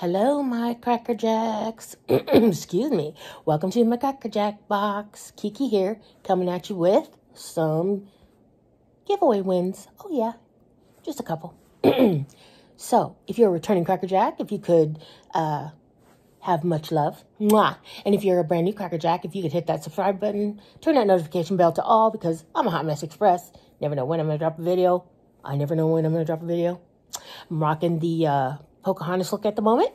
Hello, my Cracker Jacks. Excuse me. Welcome to my Cracker Jack box. Kiki here, coming at you with some giveaway wins. Oh, yeah, just a couple. so, if you're a returning Cracker Jack, if you could uh, have much love. Mwah. And if you're a brand new Cracker Jack, if you could hit that subscribe button, turn that notification bell to all because I'm a Hot Mess Express. Never know when I'm going to drop a video. I never know when I'm going to drop a video. I'm rocking the uh, Pocahontas look at the moment.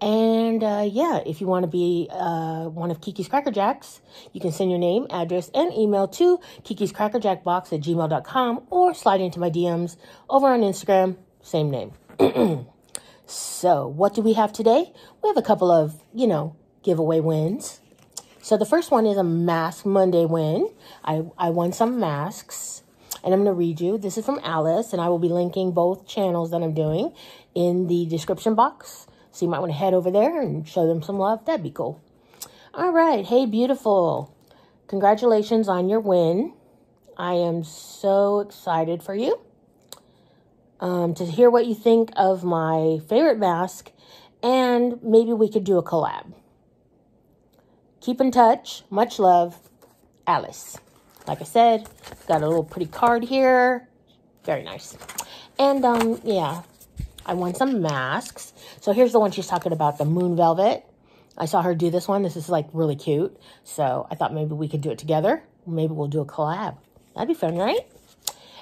And uh, yeah, if you want to be uh, one of Kiki's Cracker Jacks, you can send your name, address, and email to Kiki's Cracker Jack box at gmail.com or slide into my DMs over on Instagram, same name. so, what do we have today? We have a couple of, you know, giveaway wins. So, the first one is a Mask Monday win. I, I won some masks and I'm going to read you. This is from Alice, and I will be linking both channels that I'm doing in the description box. So you might want to head over there and show them some love. That'd be cool. All right. Hey, beautiful. Congratulations on your win. I am so excited for you um, to hear what you think of my favorite mask, and maybe we could do a collab. Keep in touch. Much love, Alice. Like I said, got a little pretty card here. Very nice. And, um, yeah, I won some masks. So here's the one she's talking about, the Moon Velvet. I saw her do this one. This is, like, really cute. So I thought maybe we could do it together. Maybe we'll do a collab. That'd be fun, right?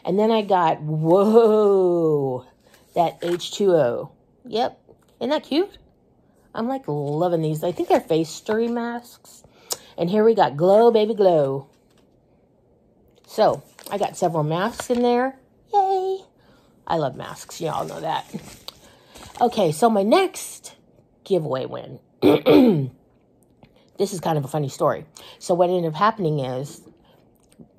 And then I got, whoa, that H2O. Yep. Isn't that cute? I'm, like, loving these. I think they're Facetory masks. And here we got Glow Baby Glow. So, I got several masks in there. Yay! I love masks. Y'all know that. Okay, so my next giveaway win. this is kind of a funny story. So, what ended up happening is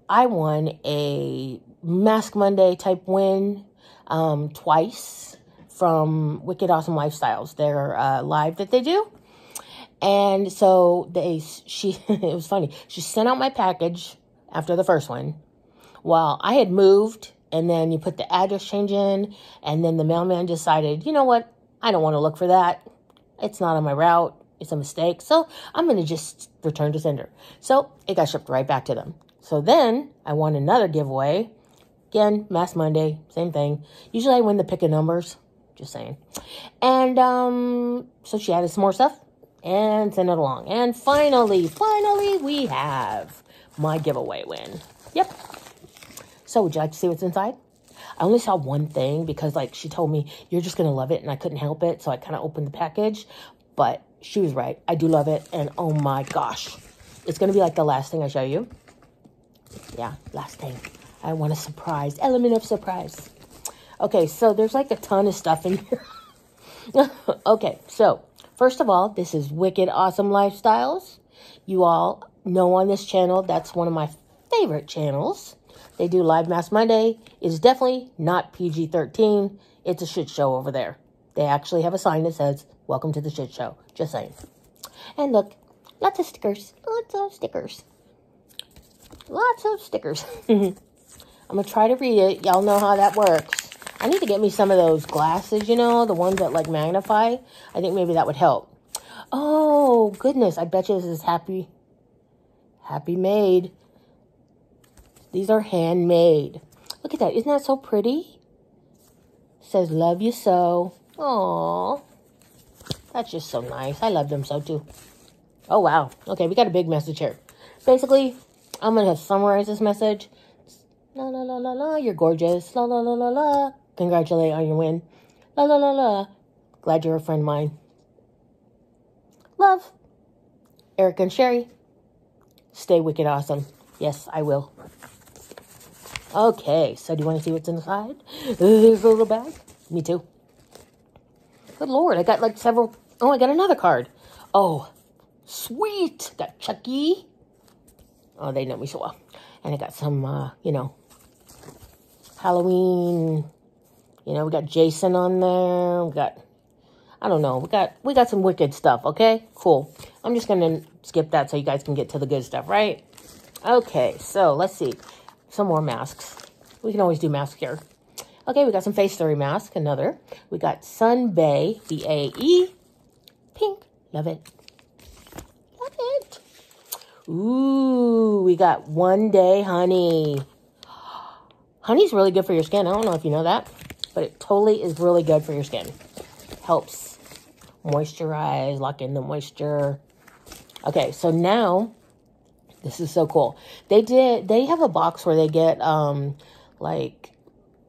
I won a Mask Monday type win um, twice from Wicked Awesome Lifestyles, their uh, live that they do. And so they, she, it was funny. She sent out my package after the first one. While I had moved and then you put the address change in and then the mailman decided, you know what? I don't want to look for that. It's not on my route. It's a mistake. So I'm going to just return to sender. So it got shipped right back to them. So then I won another giveaway. Again, Mask Monday, same thing. Usually I win the pick of numbers. Just saying. And um, so she added some more stuff and sent it along. And finally, finally, we have my giveaway win. Yep, so would you like to see what's inside? I only saw one thing because like she told me you're just gonna love it and I couldn't help it so I kind of opened the package. But she was right. I do love it and oh my gosh it's gonna be like the last thing I show you. Yeah last thing. I want a surprise element of surprise. Okay so there's like a ton of stuff in here. Okay so first of all this is wicked awesome lifestyles. You all know on this channel that's one of my favorite channels they do Live Mask Monday. It's definitely not PG 13. It's a shit show over there. They actually have a sign that says, Welcome to the shit show. Just saying. And look, lots of stickers. Lots of stickers. Lots of stickers. I'm going to try to read it. Y'all know how that works. I need to get me some of those glasses, you know, the ones that like magnify. I think maybe that would help. Oh, goodness. I bet you this is happy. Happy made. These are handmade. Look at that. Isn't that so pretty? It says, love you so. Aww. That's just so nice. I love them so too. Oh, wow. Okay, we got a big message here. Basically, I'm going to summarize this message. La, la, la, la, la. You're gorgeous. La, la, la, la, la. Congratulate on your win. La, la, la, la. Glad you're a friend of mine. Love. Eric and Sherry. Stay wicked awesome. Yes, I will. Okay, so do you want to see what's inside? There's a little bag. Me too. Good lord, I got like several. Oh, I got another card. Oh, sweet. Got Chucky. Oh, they know me so well. And I got some, uh, you know, Halloween. You know, we got Jason on there. We got, I don't know. We got, we got some wicked stuff. Okay, cool. I'm just gonna skip that so you guys can get to the good stuff, right? Okay, so let's see some more masks. We can always do mask here. Okay, we got some Facetory mask, another. We got Sun Bay, B-A-E, pink. Love it. Love it. Ooh, we got one day honey. Honey's really good for your skin. I don't know if you know that, but it totally is really good for your skin. Helps moisturize, lock in the moisture. Okay, so now this is so cool. They did they have a box where they get um like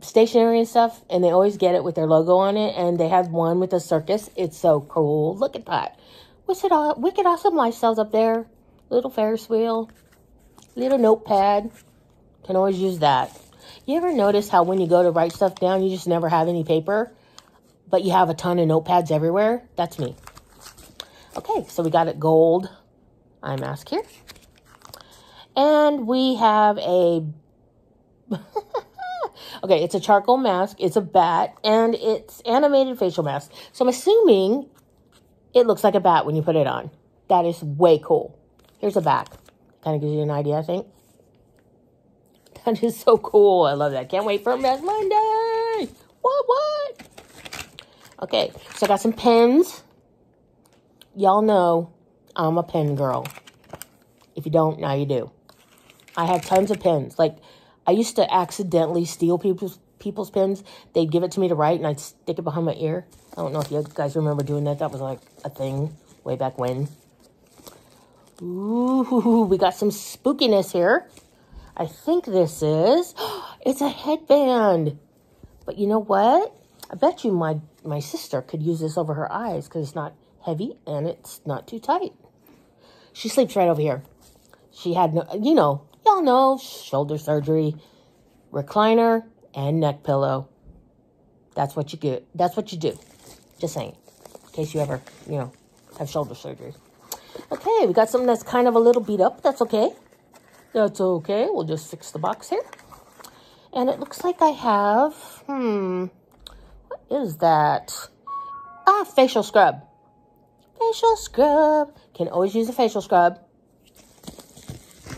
stationery and stuff and they always get it with their logo on it and they have one with a circus. It's so cool. Look at that. What's it all wicked awesome lifestyles up there? Little Ferris wheel, little notepad. Can always use that. You ever notice how when you go to write stuff down, you just never have any paper, but you have a ton of notepads everywhere? That's me. Okay, so we got it gold eye mask here. And we have a... okay, it's a charcoal mask. It's a bat, and it's animated facial mask. So I'm assuming it looks like a bat when you put it on. That is way cool. Here's a back. Kind of gives you an idea, I think. That is so cool. I love that. Can't wait for Mess Monday. What, what? Okay, so I got some pens. Y'all know I'm a pen girl. If you don't, now you do. I have tons of pens. Like, I used to accidentally steal people's people's pens. They'd give it to me to write, and I'd stick it behind my ear. I don't know if you guys remember doing that. That was like a thing way back when. Ooh, we got some spookiness here. I think this is, it's a headband. But you know what? I bet you my, my sister could use this over her eyes because it's not heavy and it's not too tight. She sleeps right over here. She had no, you know, y'all know, shoulder surgery, recliner, and neck pillow. That's what you get. That's what you do. Just saying. In case you ever, you know, have shoulder surgery. Okay, we got something that's kind of a little beat up. That's okay. That's okay. We'll just fix the box here. And it looks like I have, hmm, what is that? Ah, facial scrub. Facial scrub. Can always use a facial scrub.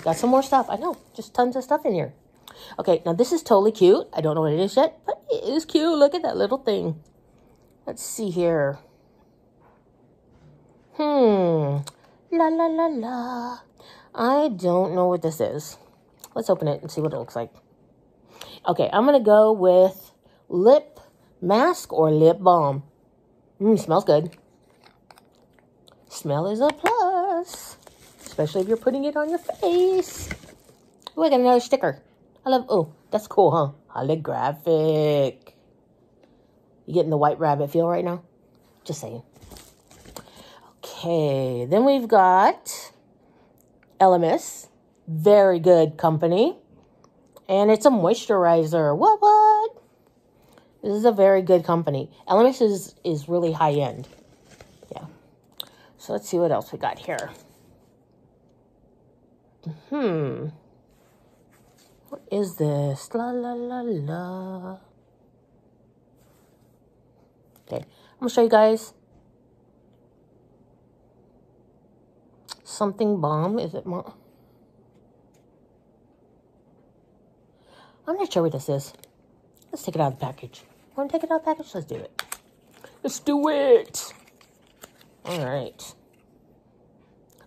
Got some more stuff. I know, just tons of stuff in here. Okay, now this is totally cute. I don't know what it is yet, but it is cute. Look at that little thing. Let's see here. Hmm. La la la la. I don't know what this is. Let's open it and see what it looks like. Okay, I'm going to go with lip mask or lip balm. Mmm, smells good. Smell is a plus. Especially if you're putting it on your face. Oh, I got another sticker. I love, oh, that's cool, huh? Holographic. You getting the white rabbit feel right now? Just saying. Okay, then we've got Elemis. Very good company. And it's a moisturizer. What, what? This is a very good company. Elemis is, is really high end. Yeah. So let's see what else we got here. Hmm. What is this? La la la la. Okay. I'm to show you guys something bomb. Is it? I'm not sure what this is. Let's take it out of the package. Want to take it out of the package? Let's do it. Let's do it. All right.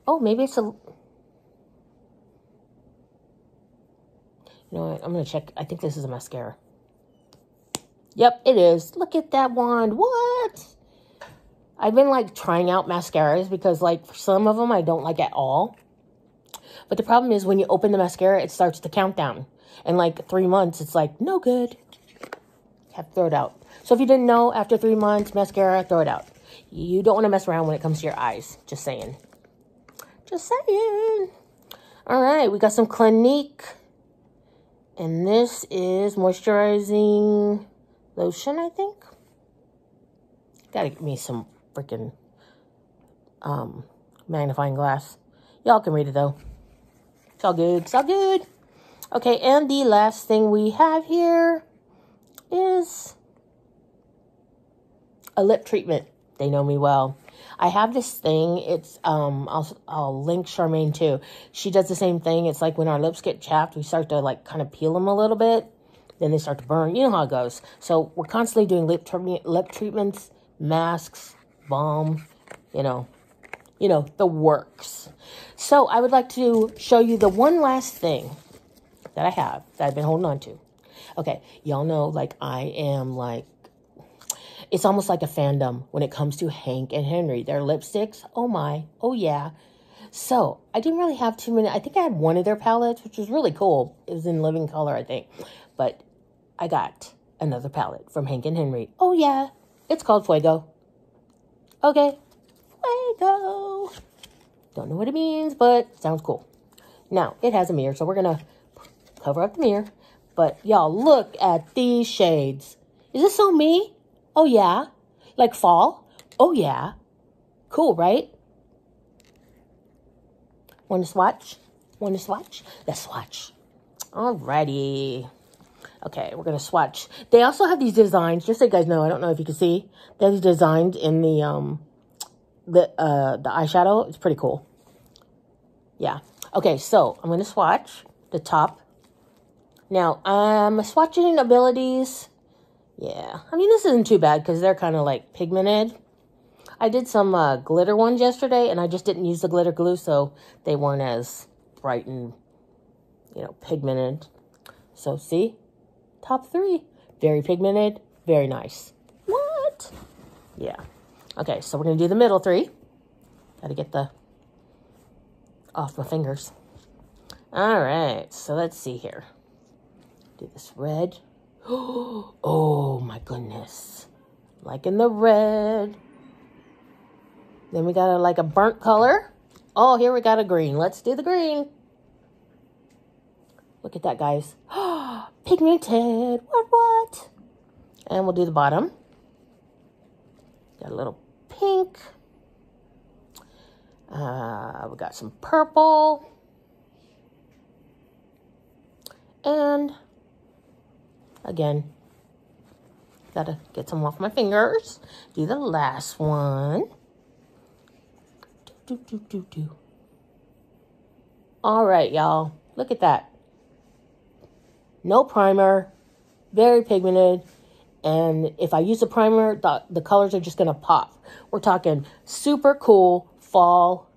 Oh, maybe it's a... You know what? I'm going to check. I think this is a mascara. Yep, it is. Look at that wand. What? I've been like trying out mascaras because like some of them I don't like at all. But the problem is when you open the mascara, it starts to count down. And like three months, it's like, no good. Have to throw it out. So if you didn't know, after three months, mascara, throw it out. You don't want to mess around when it comes to your eyes. Just saying. Just saying. All right, we got some Clinique. And this is moisturizing lotion, I think. Gotta get me some freaking um, magnifying glass. Y'all can read it though. It's all good. It's all good. Okay, and the last thing we have here is a lip treatment. They know me well. I have this thing. It's um. I'll I'll link Sharmaine too. She does the same thing. It's like when our lips get chapped, we start to like kind of peel them a little bit. Then they start to burn. You know how it goes. So we're constantly doing lip lip treatments, masks, balm, you know, you know, the works. So I would like to show you the one last thing that I have that I've been holding on to. Okay, y'all know like I am like it's almost like a fandom when it comes to Hank and Henri. Their lipsticks, oh my, oh yeah. So I didn't really have too many. I think I had one of their palettes, which was really cool. It was in living color, I think. But I got another palette from Hank and Henri. Oh yeah, it's called Fuego. Okay, Fuego. Don't know what it means, but sounds cool. Now, it has a mirror, so we're going to cover up the mirror. But y'all, look at these shades. Is this so me? Oh, yeah. Like fall? Oh, yeah. Cool, right? Want to swatch? Want to swatch? Let's swatch. Alrighty. Okay, we're going to swatch. They also have these designs, just so you guys know, I don't know if you can see. They're designed in the, um, the, uh, the eyeshadow. It's pretty cool. Yeah. Okay, so I'm going to swatch the top. Now, um, swatching abilities, yeah. I mean, this isn't too bad because they're kind of like pigmented. I did some uh, glitter ones yesterday, and I just didn't use the glitter glue, so they weren't as bright and, you know, pigmented. So, see? Top three. Very pigmented. Very nice. What? Yeah. Okay, so we're going to do the middle three. Got to get the off my fingers. All right, so let's see here. Do this red. Oh my goodness. Like in the red. Then we got a, like a burnt color. Oh, here we got a green. Let's do the green. Look at that, guys. Pigmented. What, what? And we'll do the bottom. Got a little pink. Uh, we got some purple. And again, gotta get some off my fingers. Do the last one. Do, do, do, do, All right, y'all. Look at that. No primer. Very pigmented. And if I use a primer, the, the colors are just going to pop. We're talking super cool fall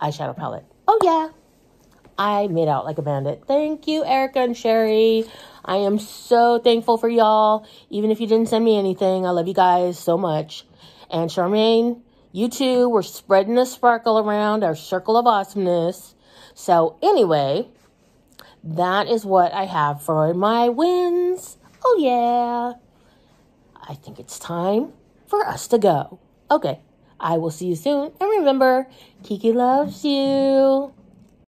eyeshadow palette. Oh, yeah. I made out like a bandit. Thank you, Erica and Sherry. I am so thankful for y'all. Even if you didn't send me anything, I love you guys so much. And Sharmaine, you too, we're spreading the sparkle around our circle of awesomeness. So, anyway, that is what I have for my wins. Oh, yeah. I think it's time for us to go. Okay. I will see you soon. And remember, Kiki loves you.